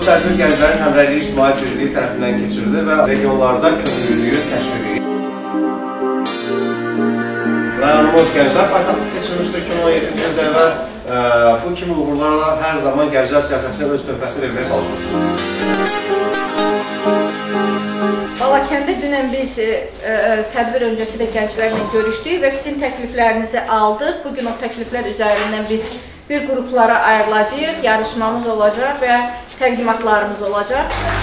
Bu tədbir Gənclərin Həmrəyliyi İctimai Birliyi tərəfindən keçirilir və regionlarda könüllülüyü təşviq edir. Rayonumuz Gənclər paytaxtı seçilmişdir 2017-ci ildə və ə, bu kimi uğurlarla hər zaman gənclər siyasətində öz töhfəsini verməyə çalışır. Balakəndə dünən biz ə, ə, tədbir öncəsi də gənclərlə görüşdük və sizin təkliflərinizi aldıq. Bu gün o təkliflər üzərindən biz bir qruplara ayrılacağıq, yarışmamız olacaq və təqdimatlarımız olacaq.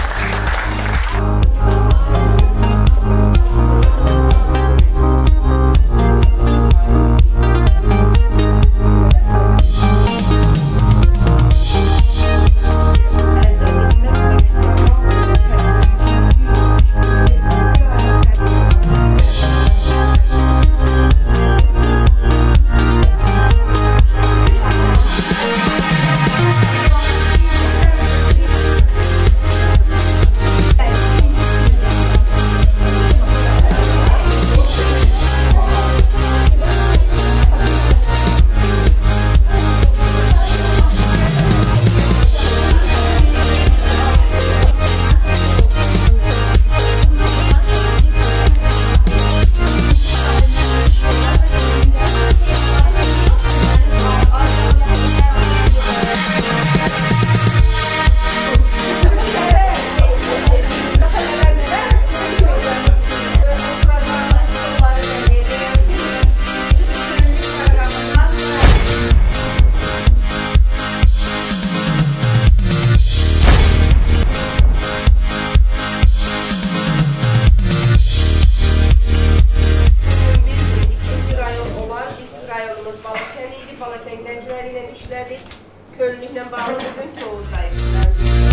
können mich nach Bauern und Tod reichen lassen.